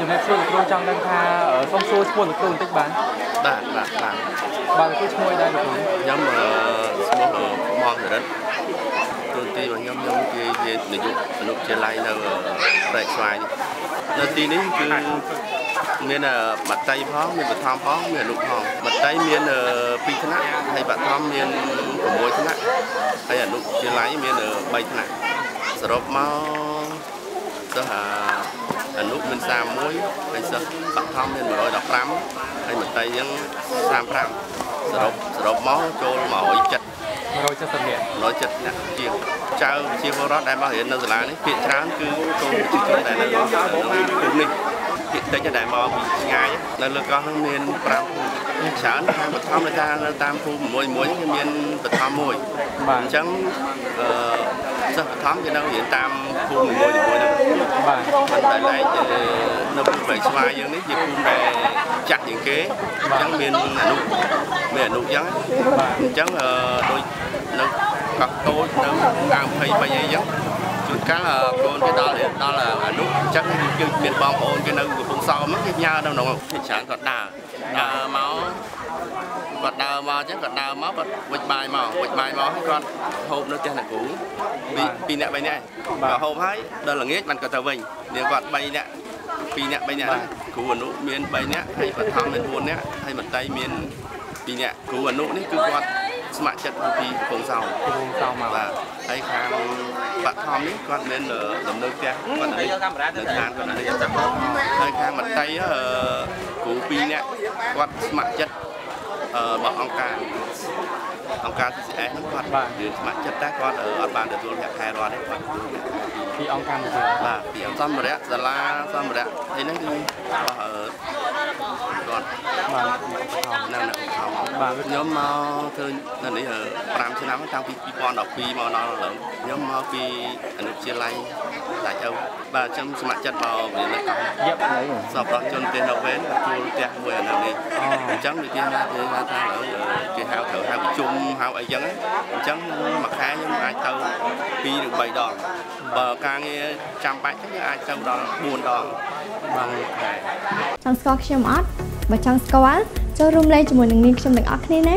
ជំរាបសួរលោកគ្រូចង់ដឹងថាសូមសួរឈ្មោះលោកគ្រូបន្តិចបានបាទបាទបាទបាទលោកគ្រូឈ្មោះអីដែរលោកគ្រូខ្ញុំអឺឈ្មោះអមងរិទ្ធទូនទីរបស់ខ្ញុំខ្ញុំជាជានាយកអនុវិទ្យាល័យនៅប្រែកស្វាយនេះនៅទីនេះគឺមានបតីផងមានបឋមផងមានអនុផងបតីមាន2ថ្នាក់ហើយបឋមមាន6ថ្នាក់ហើយអនុវិទ្យាល័យមាន3ថ្នាក់សរុបមកសិស្សអនុមាន 31ហើយសិស្សបឋមមាន115ហើយបតីហ្នឹង35សរុបសរុបមកចូល170 170នាក់170នាក់ជាងចៅជាពលរដ្ឋដែលមករៀននៅសាលានេះភាគច្រើនគឺកូនប្រជាជនដែលនៅក្នុងភូមិនេះភាគតិចដែលមកពីឆ្ងាយនៅលើកោះហ្នឹងមាន5ភូមិច្រើនខាងបឋមនៅតាមនៅតាមភូមិមួយមួយគឺមានបឋមមួយបាទអញ្ចឹងអឺសិស្សបឋមគេនៅរៀនតាមភូមិមួយមួយ ហ្នឹងបាទតែឡែកនៅភូមិបែកស្វាយយើងនេះជាភូមិដែលចាស់ជាងគេអញ្ចឹងមានអនុមានអនុអញ្ចឹងបាទអញ្ចឹងអឺដូចនៅកោះតូចនៅ93អីចឹងជួនកាលកូនគេដល់ដល់អនុអញ្ចឹងគឺមានបងប្អូនគេនៅកំពង់សោមហ្នឹងគេញ៉ានៅក្នុងគេច្រើនគាត់ដើរដើរមក គាត់ដើរមកអញ្ចឹងគាត់ដើរមកគាត់វិចបាយមកវិចបាយមកហើយគាត់ហូបនៅផ្ទះអ្នកគ្រូពីពីរនាក់3នាក់គាត់ហូបហើយដល់ល្ងាចបានគាត់ទៅវិញនាងគាត់3នាក់2នាក់3នាក់គ្រូអនុមាន3នាក់ហើយបឋមមាន4នាក់ហើយមន្ត្រីមាន2នាក់គ្រូអនុនេះគឺគាត់ស្ម័គ្រចិត្តពីកំពង់សោមគ្រូសោមកបាទហើយខាងបឋមនេះគាត់មានលំនៅផ្ទះគាត់នៅនៅឋានគាត់នៅហើយខាងមតីអឺគ្រូ2នាក់គាត់ស្ម័គ្រចិត្តអឺ របស់អង្គការអង្គការ CCS ហ្នឹងគាត់រៀនស្ម័គ្រចិត្តតែគាត់អត់បានទទួលប្រាក់ខែរដ្ឋទេគាត់ទទួលពីអង្គការមួយទៀតបាទពីអង្គសម្ភារៈសាលាសម្ភារៈអីហ្នឹងគឺរបស់អឺគាត់បាទនៅនៅខំបាទខ្ញុំមកធ្វើនៅនេះ5ឆ្នាំតាំងពី2012មកដល់ឥឡូវខ្ញុំមកពីអនុវិទ្យាល័យដាច់ឪ បាទខ្ញុំស្ម័គ្រចិត្តមករៀននៅកោះយប់អីសពរដ្ឋជនផ្ទះនៅវេនជួលផ្ទះមួយអានៅនេះអញ្ចឹងដូចគេថាគេថាថាឥឡូវគេហៅត្រូវហៅប្រជុំហៅអីចឹងអញ្ចឹងមួយខែខ្ញុំអាចទៅ2ឬ3ដងបើការងារចាំបាច់ទៅអាចទៅដល់4ដងបាទខែចង់ស្គាល់ខ្ញុំអត់បើចង់ស្គាល់ចូលរួមលេងជាមួយនឹងនាងខ្ញុំទាំងអស់គ្នាណា